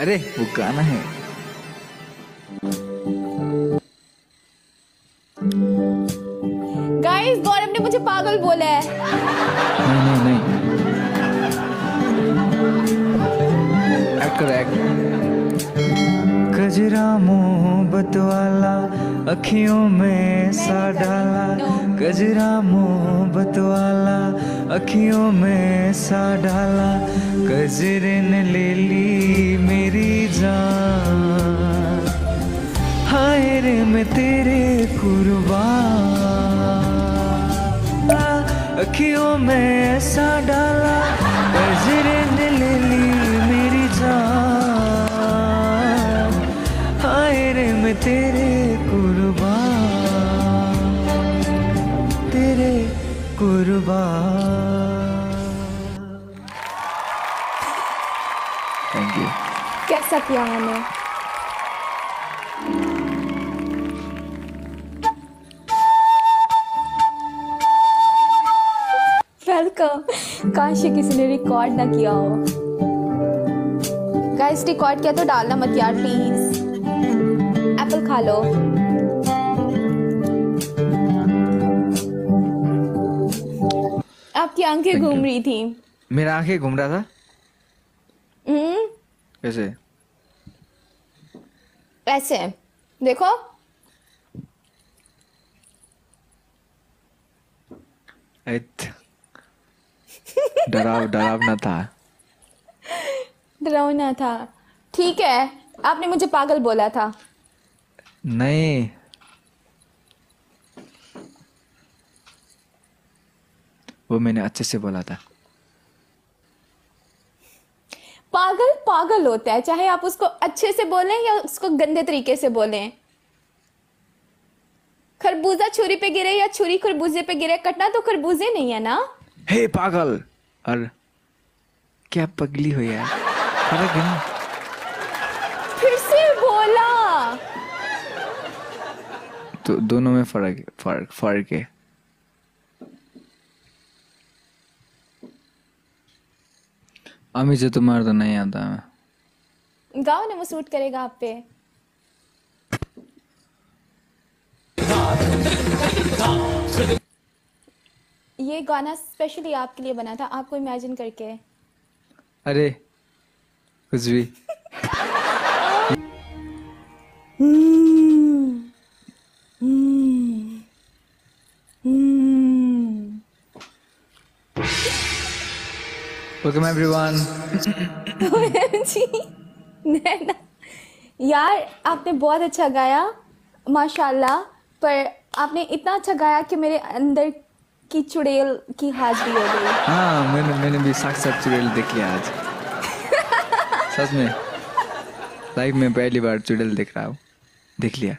अरे वो गाना है। गाइस गौरव ने मुझे पागल बोला है। नहीं नहीं नहीं। एक्ट करो एक्ट गजरा मोहब्बत वाला अखियों में सा डाला गजरा मोहब्बत वाला। अखियों में सा डाला गजरे ने ले ली मेरी जान। हाय रे मैं तेरे कुर्बान। अखियों में ऐसा डाला गजरे ने ले ली मेरी जान। हाय रे मैं तेरे थैंक यू कैसा किया मैंने वेलकम काश ये किसी ने रिकॉर्ड ना किया हो। गाइस रिकॉर्ड किया तो डालना मत यार प्लीज़ एप्पल खा लो। आपकी आँखें घूम रही थी। मेरा आँखें घूम रहा था? कैसे? ऐसे। देखो। डराव डरावना था। डरावना था। ठीक है। आपने मुझे पागल बोला था। नहीं। वो मैंने अच्छे से बोला था। पागल होता है चाहे आप उसको अच्छे से बोलें या उसको गंदे तरीके से बोलें। खरबूजा छुरी पे गिरे या छुरी खरबूजे पे गिरे कटना तो खरबूजे नहीं है ना? हे hey, पागल! और क्या पगली हो यार। फिर से बोला। तो दोनों में फ़र्क फ़र्क फ़र्क है। अमी से तुम्हारा तो नहीं आता है। गाओ ना वो सूट करेगा आप पे। ये गाना स्पेशली आपके लिए बना था आपको इमेजिन करके। अरे कुछ भी। वेलकम एवरीवन जी। नैना यार आपने बहुत अच्छा गाया माशाल्लाह पर आपने इतना अच्छा गाया कि मेरे अंदर की चुड़ैल की हाजिरी हो गई। हाँ मैंने मैंने भी साक्षात चुड़ैल देख लिया आज। सच में लाइफ में पहली बार चुड़ैल देख रहा हूँ। देख लिया।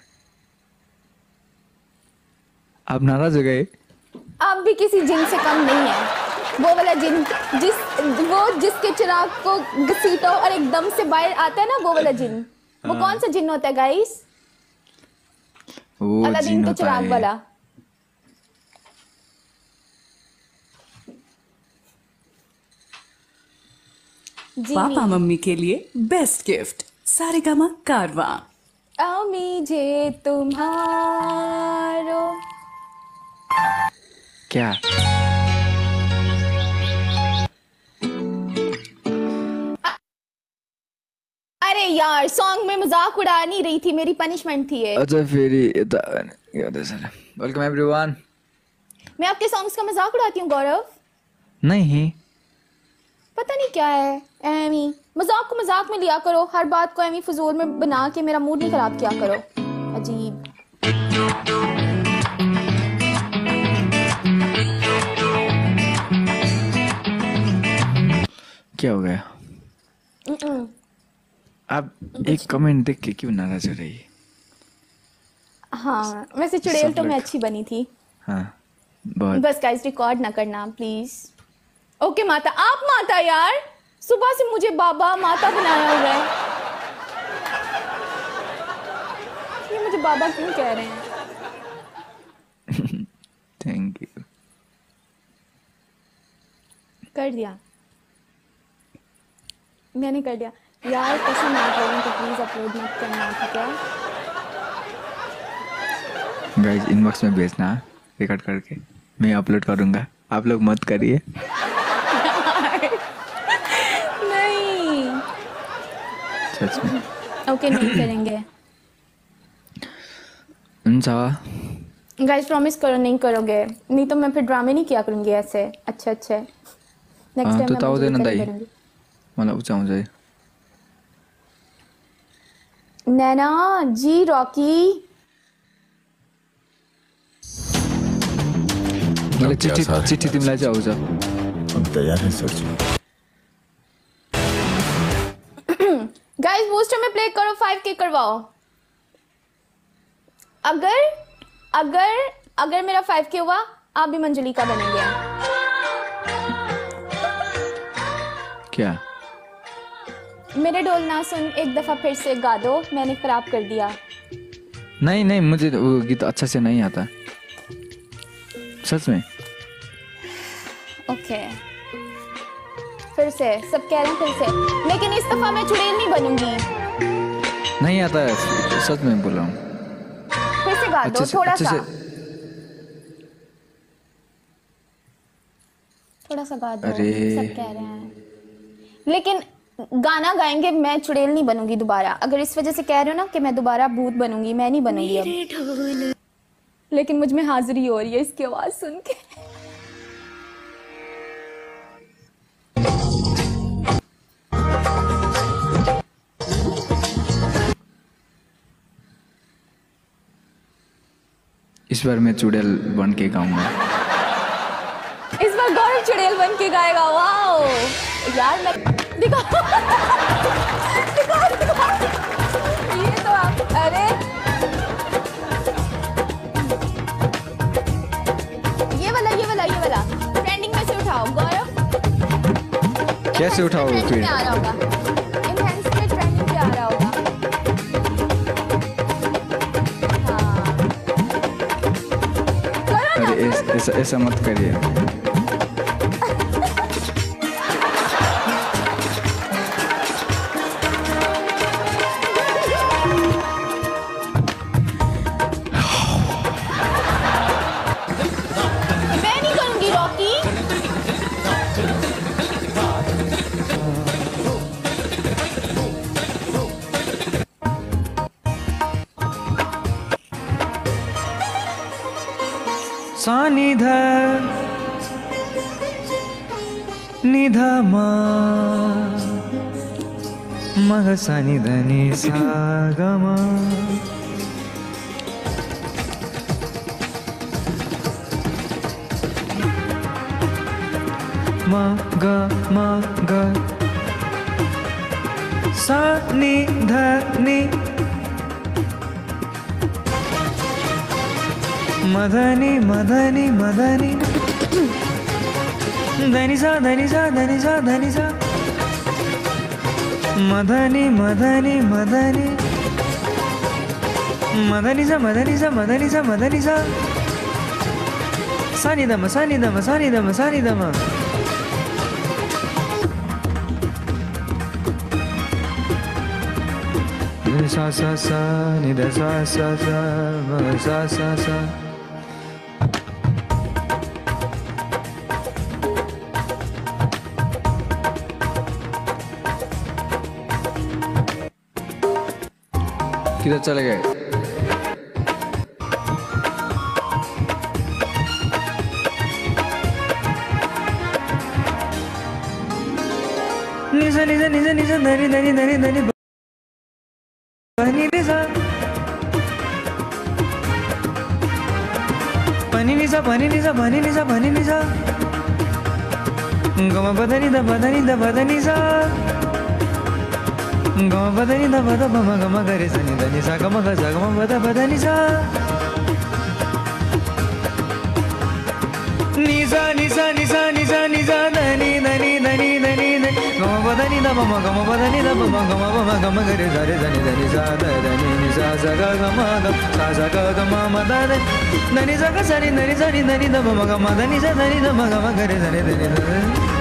आप नाराज़ हो गए? आप भी किसी जिन से कम नहीं है। वो वाला जिन जिस वो जिसके चिराग को घसीटो और एकदम से बाहर आता है ना वो वाला जिन। वो कौन सा जिन होता है गाइस अलादीन के चिराग वाला। पापा मम्मी के लिए बेस्ट गिफ्ट सारेगामा कारवा। अमी जे तुम्हारो। क्या? यार सॉन्ग में मज़ाक उड़ा नहीं रही थी मेरी पनिशमेंट थी ये। अच्छा फिर वेलकम एवरीवन मैं आपके सॉन्ग्स का मज़ाक उड़ाती हूँ गौरव। नहीं। पता नहीं क्या है एमी। मज़ाक को मज़ाक में लिया करो हर बात को एमी फजूल में बना के मेरा मूड नहीं खराब किया करो। अजीब। क्या हो गया. आप एक कमेंट देख के क्यों नाराज़ हो रही? है हाँ वैसे चुड़ैल तो मैं अच्छी बनी थी। हाँ बहुत। बस गाइस रिकॉर्ड ना करना प्लीज़ ओके माता आप माता यार सुबह से मुझे बाबा माता बनाया हुआ है। ये मुझे बाबा क्यों कह रहे हैं? थैंक यू कर दिया। मैंने कर दिया। यार पसंद ना करें तो प्लीज़ अपलोड मत करना ठीक है? गाइज़ इनबॉक्स में भेजना रिकॉर्ड करके। मैं अपलोड करूँगा। आप लोग मत करिए। नहीं। सच में ओके नहीं करेंगे। गाइस प्रॉमिस करो नहीं करोगे। नहीं तो मैं फिर ड्रामे नहीं किया करूँगी ऐसे। अच्छे अच्छे। नेक्स्ट हाँ, टाइम तो मैं मज़े देना दाई। मलाई उचाउँछ है नैना जी रॉकी। क्या चिठी चिठी तिमीलाई चाहिँ आउँछ अब तैयार है गाइस बूस्टर में प्ले करो फाइव के करवाओ। अगर अगर अगर मेरा फाइव के हुआ आप भी मंजली का बनेंगे। मेरे डोल ना सुन एक दफ़ा फिर से गा दो मैंने खराब कर दिया। नहीं नहीं मुझे तो वो गीत अच्छा से नहीं आता। सच में। ओके। फिर से सब कह रहे हैं फिर से। लेकिन इस दफ़ा मैं चुड़ैल नहीं बनूँगी। नहीं आता है सच में बोल रहा हूँ। फिर से गा दो थोड़ा सा। थोड़ा सा गा दो सब कह रहे हैं। लेकिन गाना गाएँगे मैं चुड़ैल नहीं बनूँगी दोबारा। अगर इस वजह से कह रहे हो ना कि मैं दोबारा भूत बनूँगी मैं नहीं बनूँगी अब। लेकिन मुझमें हाजिरी हो रही है इसकी आवाज़ सुन के। इस बार मैं चुड़ैल बन के गाऊँगा। इस बार गौरव चुड़ैल बन के गाएगा वाओ। यार मैं दिखा दिखा दिखा ये तो आप अरे। ये वाला ये वाला ये वाला। ट्रेंडिंग में से उठाओ गौरव। कैसे उठाओ फिर? आ रहा होगा। हाँ। ऐसा ऐसा मत करिए। नि सागमा म ग म ग सा नि ध नि मदनी मदनी मदनी धनी धनी धनी धनी मदनी मदनी मदनी। मदनी सा मदनी सा मदनी सा मदनी। सा सानी दम सानी दम सानी दम सानी दम सा सा सा नि द सा सा सा म सा सा। किधर चले गए? निजा निजा गम बदनी द बदनी द बदनी सा। गम बदनी द बद बम गम गरे सनि धनी सा गम ग सा गम बद बदनी सा निजा निजा निजा निजा निजा धनी धनी धनी धनी धनी गम बदनी द बम गम बदनी द बम गम बम गम गरे सा रे धनी धनी सा ध धनी नि सा सा ग ग म ग सा सा ग ग म म द ध धनी सा ग सा नि धनी सा नि धनी द बम ग म धनी सा धनी द म ग म गरे सा रे धनी ध sa ga ma da ni sa ni da pa ma ga ma